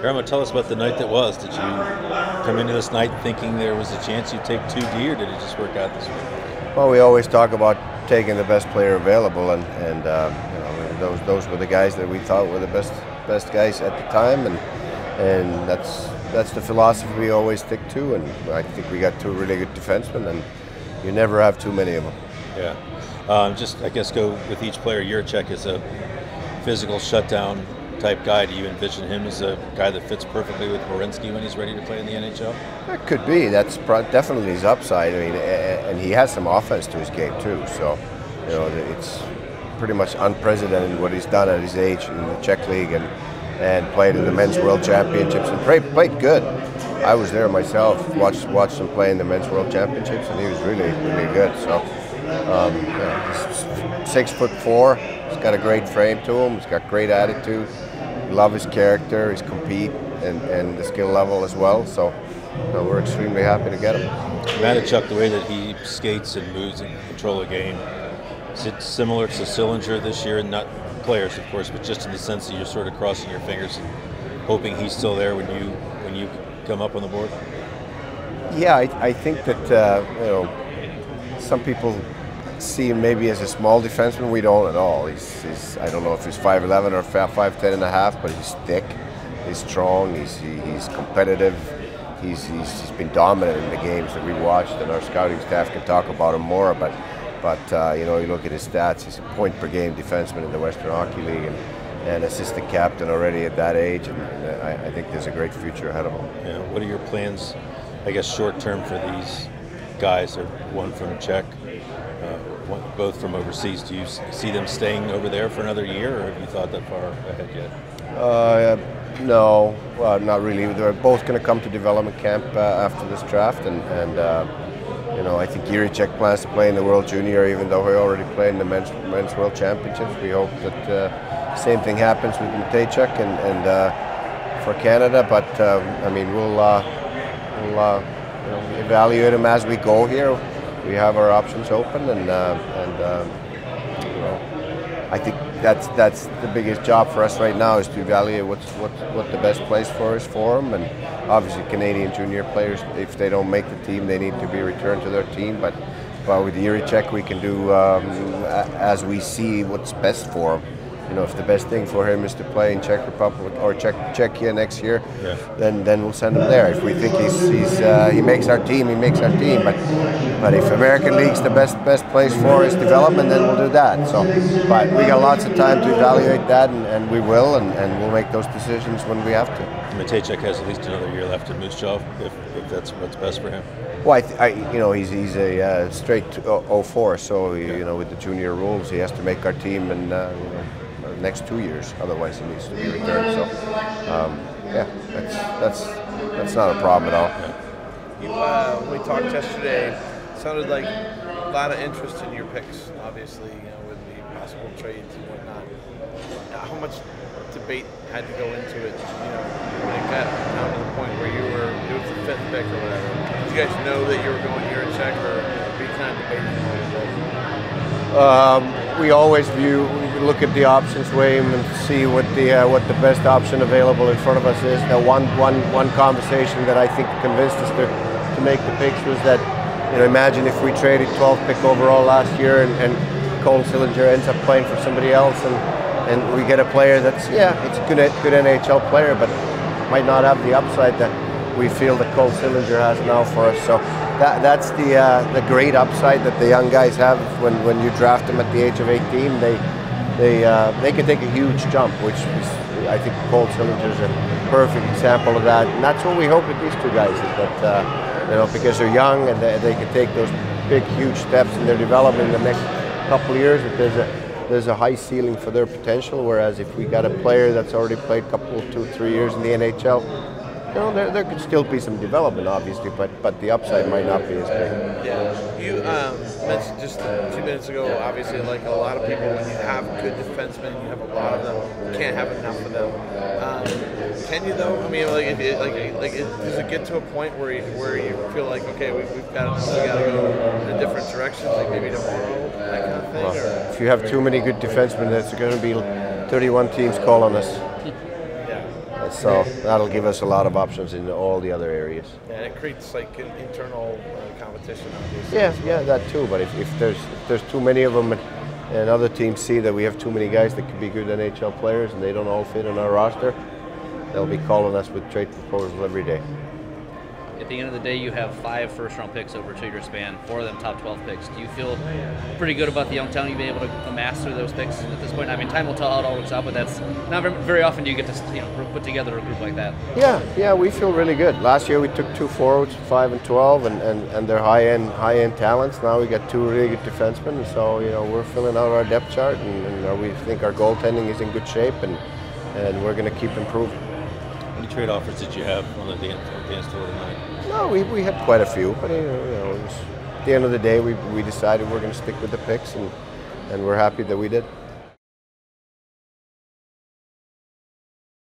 Jarmo, tell us about the night that was. Did you come into this night thinking there was a chance you'd take 2D, or did it just work out this way? Well, we always talk about taking the best player available, and, and uh, you know those those were the guys that we thought were the best best guys at the time, and and that's that's the philosophy we always stick to. And I think we got two really good defensemen, and you never have too many of them. Yeah. Um, just I guess go with each player. Jiricek is a physical shutdown type guy. Do you envision him as a guy that fits perfectly with Werenski when he's ready to play in the NHL? That could be. That's definitely his upside. I mean, and he has some offense to his game too. So, you know, it's pretty much unprecedented what he's done at his age in the Czech league and and played in the men's world championships and played, played good. I was there myself, watched watched him play in the men's world championships, and he was really really good. So, um, six foot four. He's got a great frame to him. He's got great attitude love his character, his compete, and, and the skill level as well. So you know, we're extremely happy to get him. Mateychuk, the way that he skates and moves and control a game, is it similar to Sillinger this year? And not players, of course, but just in the sense that you're sort of crossing your fingers and hoping he's still there when you when you come up on the board. Yeah, I, I think that uh, you know some people see him maybe as a small defenseman. We don't at all. He's, he's I don't know if he's 5'11 or 5'10 and a half, but he's thick, he's strong, he's, he, he's competitive. He's, he's, he's been dominant in the games that we watched, and our scouting staff can talk about him more. But, but uh, you know, you look at his stats, he's a point per game defenseman in the Western Hockey League. And, and assistant captain already at that age, and I, I, think there's a great future ahead of him. Yeah. What are your plans, I guess, short term for these guys? Or one from Czech, uh, both from overseas. Do you see them staying over there for another year, or have you thought that far ahead yet? Uh, no, well, not really. They're both going to come to development camp uh, after this draft, and, and uh, you know, I think Jiricek plans to play in the World Junior, even though he already played in the men's, men's World Championships. We hope that uh, same thing happens with Mateychuk and, and uh, for Canada. But um, I mean, we'll uh, we'll know, evaluate them as we go here. We have our options open, and uh, and um, you know, I think that's that's the biggest job for us right now is to evaluate what's what what the best place for us for them, and obviously Canadian junior players, if they don't make the team, they need to be returned to their team, but. But with Jiricek, we can do um, as we see what's best for them you know, if the best thing for him is to play in Czech Republic or Czech Czechia next year, yeah. then then we'll send him there. If we think he's, he's uh, he makes our team, he makes our team. But but if American League's the best best place for his development, then we'll do that. So, but we got lots of time to evaluate that, and, and we will, and, and we'll make those decisions when we have to. Mateychuk has at least another year left in Moose Jaw, if, if that's what's best for him. Well, I, th- I, you know, he's he's a uh, straight 04, so yeah. you know, with the junior rules, he has to make our team, and uh, you know, next two years. Otherwise, he needs to be returned. So, um, yeah, that's that's that's not a problem at all. You, uh, we talked yesterday. Sounded like a lot of interest in your picks. Obviously, you know, with the possible trades and whatnot. How much debate had to go into it? You know, when it got down to the point where you were it was the fifth pick or whatever. Did you guys know that you were going Jiricek, or be kind of debating? Um, we always view, look at the options, weigh them, and see what the uh, what the best option available in front of us is. Now, one one one conversation that I think convinced us to, to make the picks was that, you know, imagine if we traded 12 pick overall last year and, and Cole Sillinger ends up playing for somebody else, and and we get a player that's yeah, it's a good good NHL player, but might not have the upside that we feel that Cole Sillinger has now for us. So that, that's the uh, the great upside that the young guys have when, when you draft them at the age of 18. They they uh, they can take a huge jump, which is, I think Cole is a perfect example of that. And that's what we hope with these two guys is that uh, you know because they're young and they, they can take those big huge steps in their development in the next couple of years. That there's a there's a high ceiling for their potential. Whereas if we got a player that's already played a couple, two, three years in the NHL, you know, there, there could still be some development, obviously, but but the upside might not be as big. Yeah, you um, mentioned just few minutes ago. Obviously, like a lot of people, when you have good defensemen, you have a lot of them. You can't have enough of them. Um, can you though? I mean, like, if it, like, like, it, does it get to a point where you, where you feel like, okay, we, have got enough, we got to go in a different direction, like maybe tomorrow, that kind of thing? Well, if you have too many good defensemen, there's going to be 31 teams calling us Uh, so that'll give us a lot of options in all the other areas. Yeah, and it creates like an internal uh, competition, obviously. Yeah, yeah, that too. But if, if there's if there's too many of them, and, and other teams see that we have too many guys that could be good NHL players, and they don't all fit on our roster, they'll be calling us with trade proposals every day. At the end of the day, you have five first round picks over a two year span, four of them top 12 picks. Do you feel pretty good about the young talent you've been able to amass through those picks at this point? I mean, time will tell how it all works out, but that's not very, often do you get to you know put together a group like that. Yeah, yeah, we feel really good. Last year we took two forwards, five and twelve, and, and, and they're high end high end talents. Now we got two really good defensemen, so you know we're filling out our depth chart, and, and we think our goaltending is in good shape, and and we're going to keep improving. Trade offers did you have on the dance, dance floor tonight? No, we, we had quite a few, but you know, was, at the end of the day, we, we decided we're going to stick with the picks, and, and we're happy that we did.